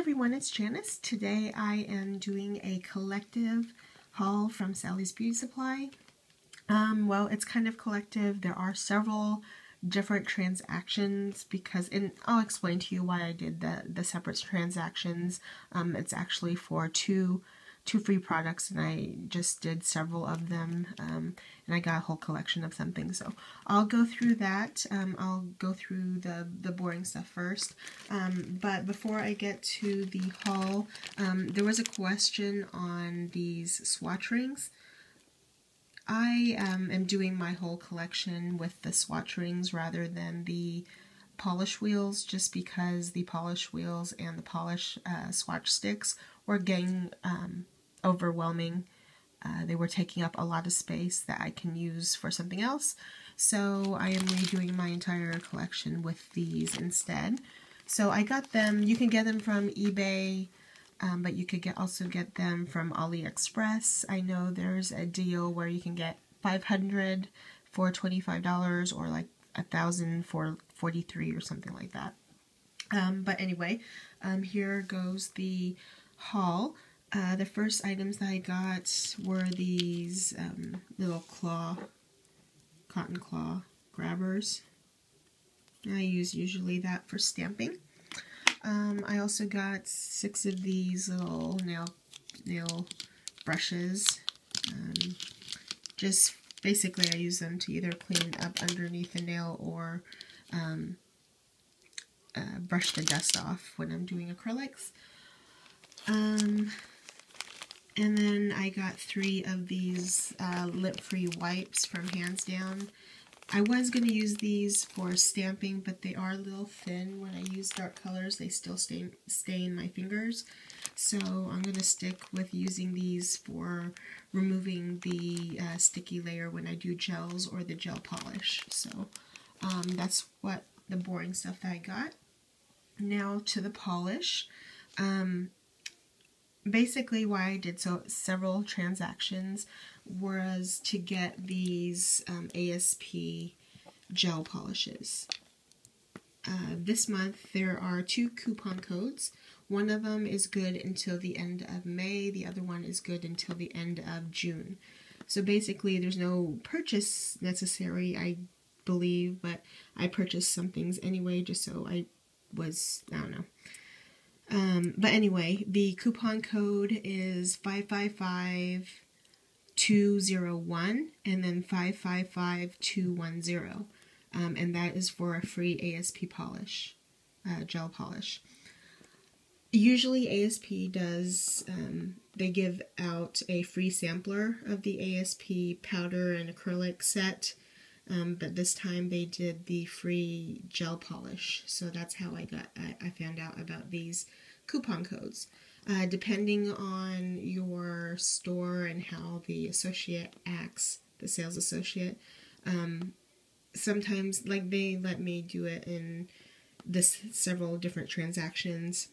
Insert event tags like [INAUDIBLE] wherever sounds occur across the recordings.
everyone, it's Janice. Today I am doing a collective haul from Sally's Beauty Supply. Um, well, it's kind of collective. There are several different transactions because, and I'll explain to you why I did the, the separate transactions. Um, it's actually for two two free products and I just did several of them um, and I got a whole collection of something. So I'll go through that. Um, I'll go through the the boring stuff first. Um, but before I get to the haul um, there was a question on these swatch rings. I um, am doing my whole collection with the swatch rings rather than the polish wheels just because the polish wheels and the polish uh, swatch sticks were getting um, overwhelming. Uh, they were taking up a lot of space that I can use for something else. So I am redoing my entire collection with these instead. So I got them, you can get them from eBay, um, but you could get also get them from AliExpress. I know there's a deal where you can get 500 for $25 or like a thousand for 43 or something like that. Um, but anyway, um, here goes the haul. Uh, the first items that I got were these um, little claw, cotton claw grabbers. I use usually that for stamping. Um, I also got six of these little nail nail brushes. Um, just basically I use them to either clean up underneath the nail or um, uh, brush the dust off when I'm doing acrylics. Um, and then I got three of these uh, lint-free wipes from Hands Down. I was going to use these for stamping, but they are a little thin. When I use dark colors, they still stain, stay in my fingers. So I'm going to stick with using these for removing the uh, sticky layer when I do gels or the gel polish. So um, that's what the boring stuff that I got. Now to the polish. Um, basically why I did so several transactions was to get these um, ASP gel polishes. Uh, this month there are two coupon codes. One of them is good until the end of May, the other one is good until the end of June. So basically there's no purchase necessary, I believe, but I purchased some things anyway just so I was, I don't know, um, but anyway, the coupon code is 555201 and then 555210. Um, and that is for a free ASP polish, uh, gel polish. Usually ASP does, um, they give out a free sampler of the ASP powder and acrylic set. Um, but this time they did the free gel polish. So that's how I got, I, I found out about these coupon codes. Uh, depending on your store and how the associate acts, the sales associate, um, sometimes like they let me do it in this several different transactions.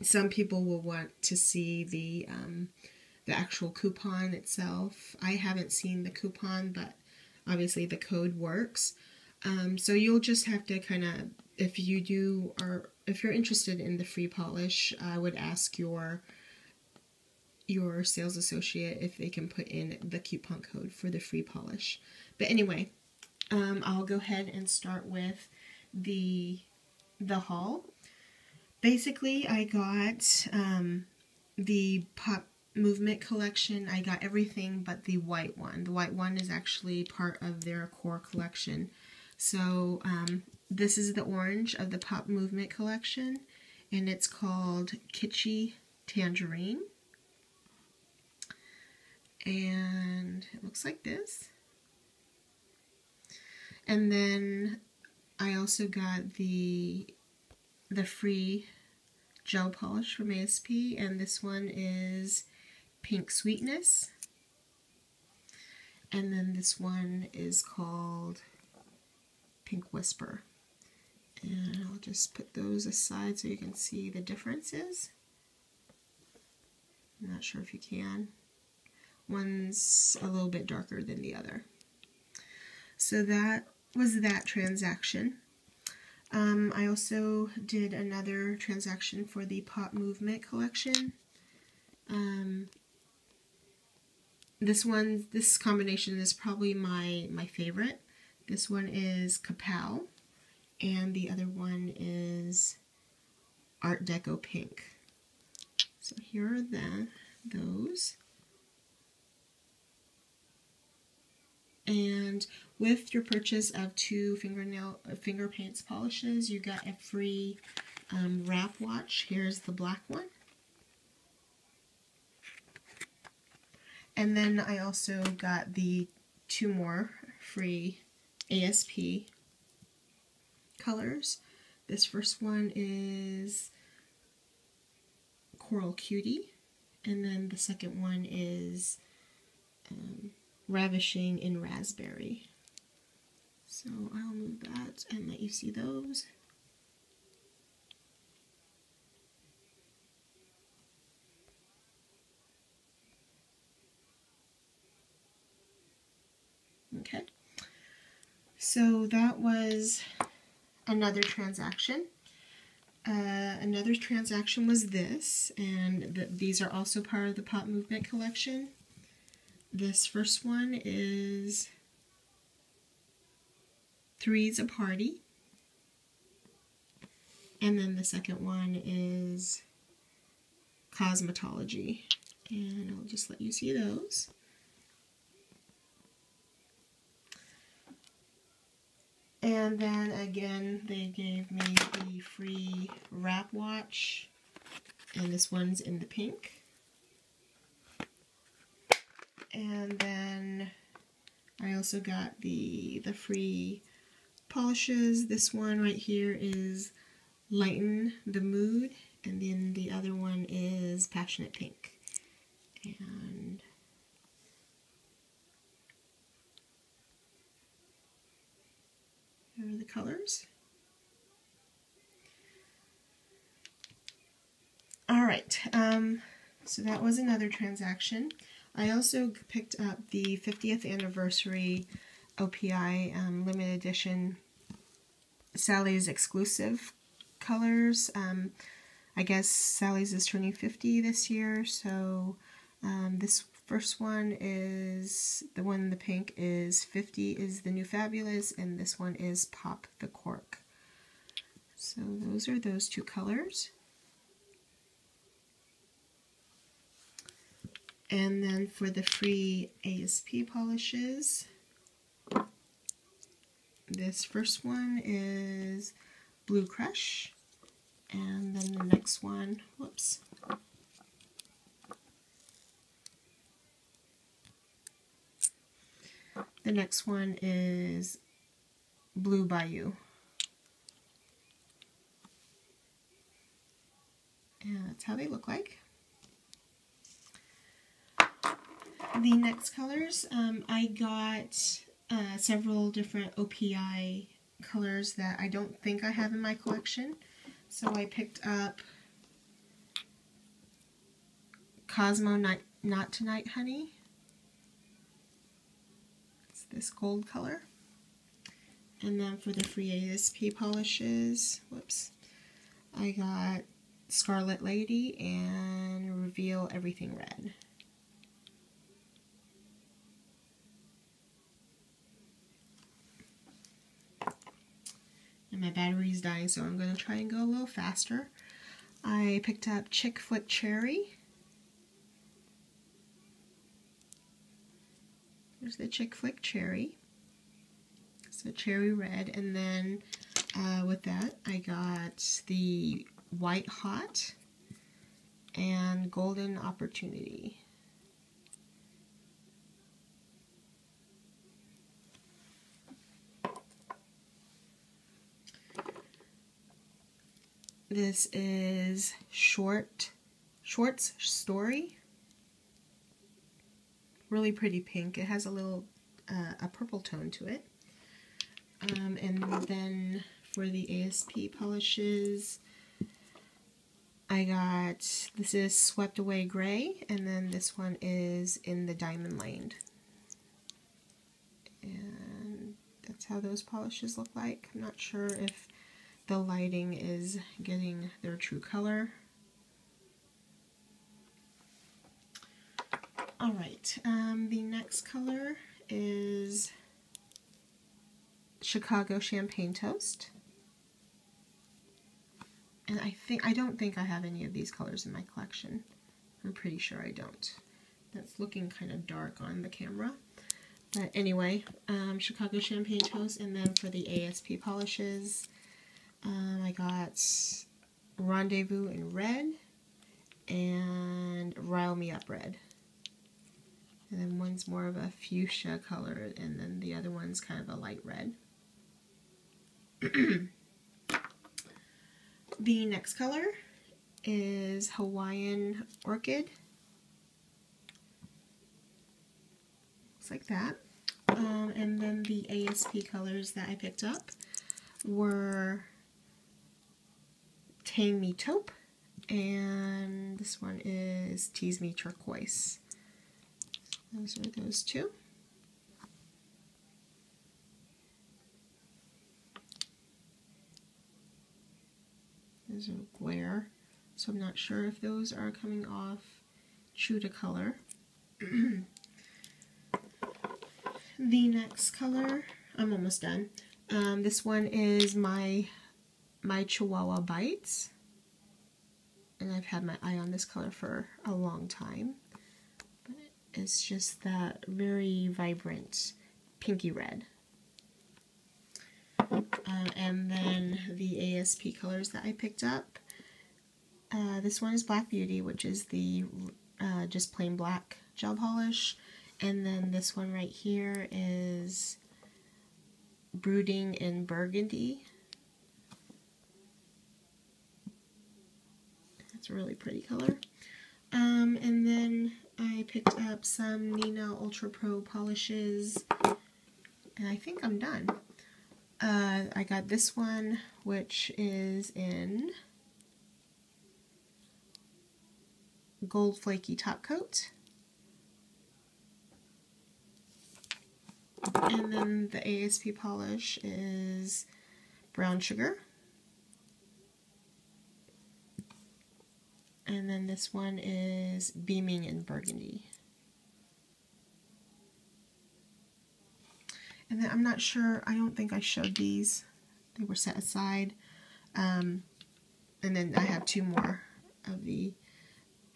Some people will want to see the um, the actual coupon itself. I haven't seen the coupon, but obviously the code works. Um, so you'll just have to kind of, if you do, or if you're interested in the free polish, I would ask your your sales associate if they can put in the coupon code for the free polish. But anyway, um, I'll go ahead and start with the the haul. Basically, I got um, the pop movement collection. I got everything but the white one. The white one is actually part of their core collection. So um, this is the orange of the Pop Movement collection, and it's called Kitschy Tangerine. And it looks like this. And then I also got the the free gel polish from ASP, and this one is Pink Sweetness. And then this one is called Pink Whisper. And I'll just put those aside so you can see the differences. I'm not sure if you can. One's a little bit darker than the other. So that was that transaction. Um, I also did another transaction for the Pop Movement collection. Um, this one, this combination is probably my, my favorite. This one is Kapow, and the other one is Art Deco Pink. So here are the, those. And with your purchase of two fingernail finger paints polishes, you got a free um, wrap watch. Here's the black one. And then I also got the two more free ASP colors. This first one is Coral Cutie, and then the second one is um, Ravishing in Raspberry. So I'll move that and let you see those. So that was another transaction. Uh, another transaction was this, and th these are also part of the Pop Movement collection. This first one is Three's a Party. And then the second one is Cosmetology. And I'll just let you see those. And then again, they gave me the free wrap watch. And this one's in the pink. And then I also got the, the free polishes. This one right here is Lighten the Mood. And then the other one is Passionate Pink. And Here are the colors. All right, um, so that was another transaction. I also picked up the 50th anniversary OPI um, limited edition Sally's exclusive colors. Um, I guess Sally's is turning 50 this year, so um, this first one is, the one in the pink is 50 is the new Fabulous, and this one is Pop the Cork. So those are those two colors. And then for the free ASP polishes, this first one is Blue Crush, and then the next one, whoops, The next one is Blue Bayou. And that's how they look like. The next colors, um, I got uh, several different OPI colors that I don't think I have in my collection. So I picked up Cosmo Not, Not Tonight Honey this gold color. And then for the free ASP polishes, whoops, I got Scarlet Lady and Reveal Everything Red. And my battery is dying, so I'm going to try and go a little faster. I picked up Chick Flick Cherry There's the Chick Flick Cherry. So cherry red. And then uh, with that, I got the White Hot and Golden Opportunity. This is Short Short's Story really pretty pink. It has a little, uh, a purple tone to it. Um, and then for the ASP polishes, I got, this is Swept Away Gray, and then this one is in the Diamond Lane. And that's how those polishes look like. I'm not sure if the lighting is getting their true color. All right, um, the next color is Chicago Champagne Toast. And I think I don't think I have any of these colors in my collection. I'm pretty sure I don't. That's looking kind of dark on the camera. But anyway, um, Chicago Champagne Toast. And then for the ASP polishes, um, I got Rendezvous in red and Rile Me Up red. And then one's more of a fuchsia color, and then the other one's kind of a light red. [CLEARS THROAT] the next color is Hawaiian Orchid. Looks like that. Um, and then the ASP colors that I picked up were Tame Me Taupe, and this one is Tease Me Turquoise. Those are those two. Those are glare, so I'm not sure if those are coming off true to color. [CLEARS THROAT] the next color, I'm almost done. Um, this one is my my Chihuahua Bites. And I've had my eye on this color for a long time. It's just that very vibrant pinky red. Uh, and then the ASP colors that I picked up. Uh, this one is Black Beauty, which is the uh, just plain black gel polish. And then this one right here is Brooding in Burgundy. That's a really pretty color. Um, and then I picked up some Nina Ultra Pro polishes. And I think I'm done. Uh, I got this one, which is in Gold Flaky Top Coat. And then the ASP polish is Brown Sugar. And then this one is Beaming in Burgundy. And then I'm not sure, I don't think I showed these. They were set aside. Um, and then I have two more of the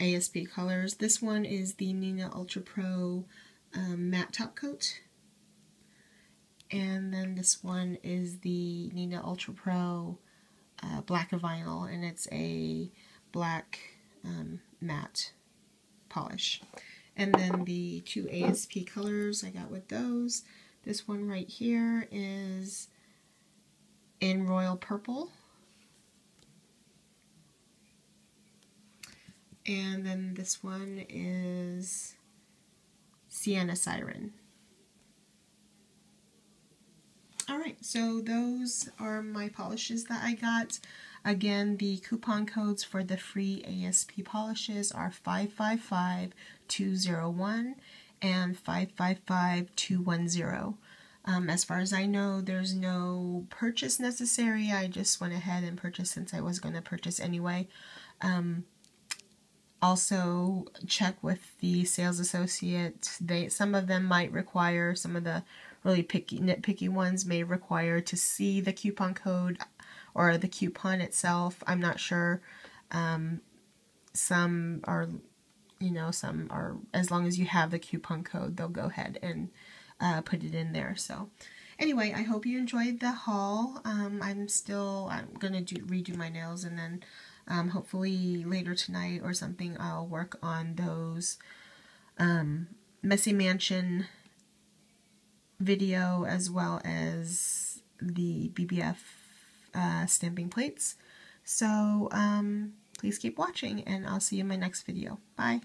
ASP colors. This one is the Nina Ultra Pro um, Matte Top Coat. And then this one is the Nina Ultra Pro uh, Black Vinyl, and it's a black um, matte polish. And then the two ASP colors I got with those this one right here is in Royal Purple. And then this one is Sienna Siren. Alright, so those are my polishes that I got. Again, the coupon codes for the free ASP polishes are 555201 and 555210. Um, as far as I know, there's no purchase necessary. I just went ahead and purchased since I was going to purchase anyway. Um, also, check with the sales associate. They Some of them might require, some of the really picky, nitpicky ones may require to see the coupon code or the coupon itself. I'm not sure. Um, some are you know, some are, as long as you have the coupon code, they'll go ahead and uh, put it in there. So anyway, I hope you enjoyed the haul. Um, I'm still, I'm going to redo my nails and then um, hopefully later tonight or something I'll work on those um, Messy Mansion video as well as the BBF uh, stamping plates. So, um, Please keep watching and I'll see you in my next video. Bye.